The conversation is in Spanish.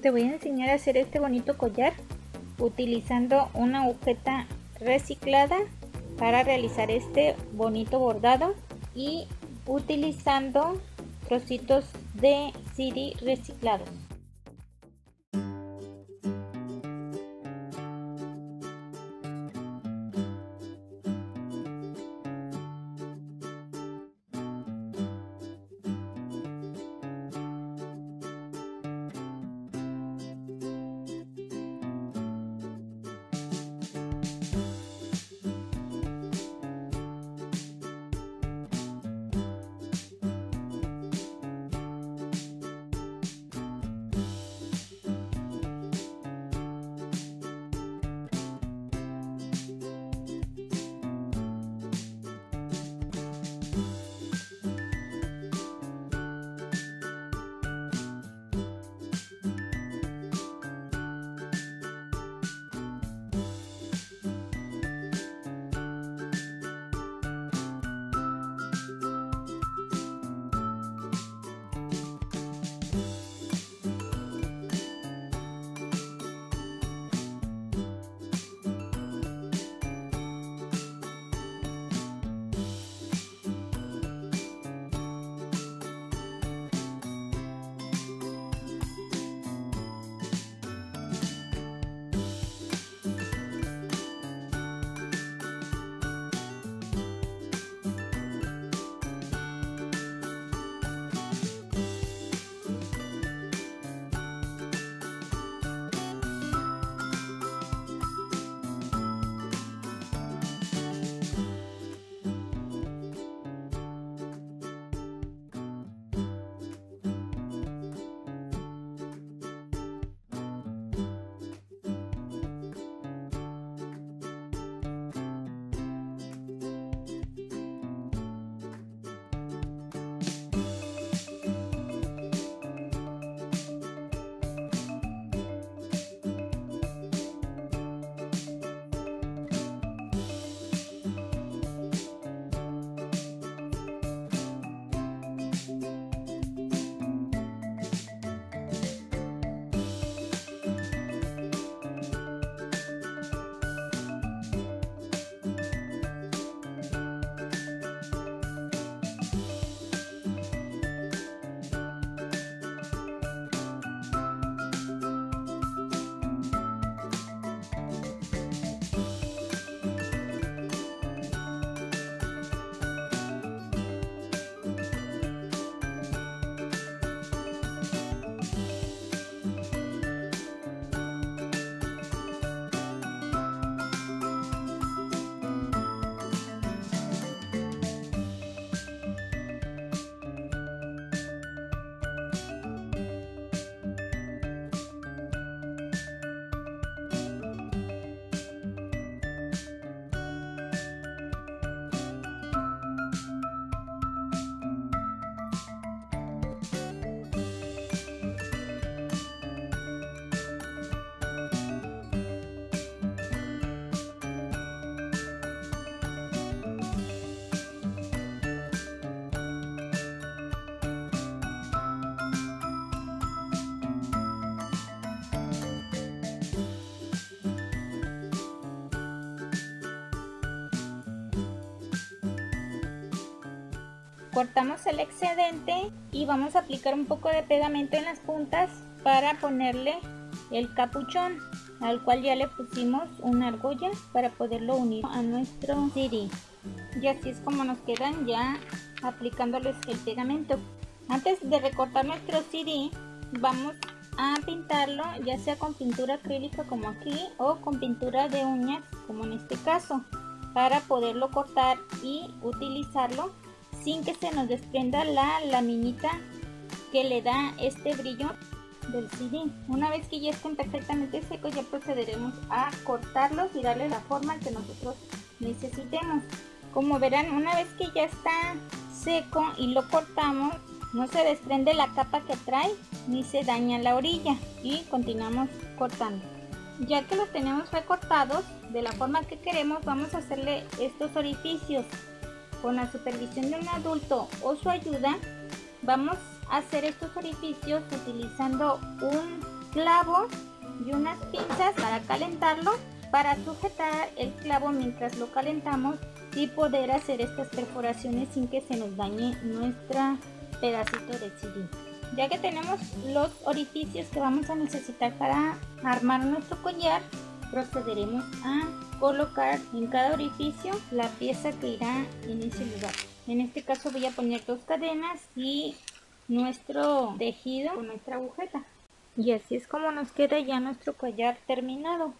Te voy a enseñar a hacer este bonito collar utilizando una agujeta reciclada para realizar este bonito bordado y utilizando trocitos de CD reciclados. Cortamos el excedente y vamos a aplicar un poco de pegamento en las puntas para ponerle el capuchón al cual ya le pusimos una argolla para poderlo unir a nuestro CD y así es como nos quedan ya aplicándoles el pegamento. Antes de recortar nuestro CD vamos a pintarlo ya sea con pintura acrílica como aquí o con pintura de uñas como en este caso para poderlo cortar y utilizarlo sin que se nos desprenda la laminita que le da este brillo del CD. Una vez que ya estén perfectamente secos ya procederemos a cortarlos y darle la forma que nosotros necesitemos. Como verán, una vez que ya está seco y lo cortamos, no se desprende la capa que trae ni se daña la orilla y continuamos cortando. Ya que los tenemos recortados de la forma que queremos, vamos a hacerle estos orificios con la supervisión de un adulto o su ayuda, vamos a hacer estos orificios utilizando un clavo y unas pinzas para calentarlo, para sujetar el clavo mientras lo calentamos y poder hacer estas perforaciones sin que se nos dañe nuestro pedacito de cilindro. Ya que tenemos los orificios que vamos a necesitar para armar nuestro collar, procederemos a colocar en cada orificio la pieza que irá en ese lugar. En este caso voy a poner dos cadenas y nuestro tejido con nuestra agujeta. Y así es como nos queda ya nuestro collar terminado.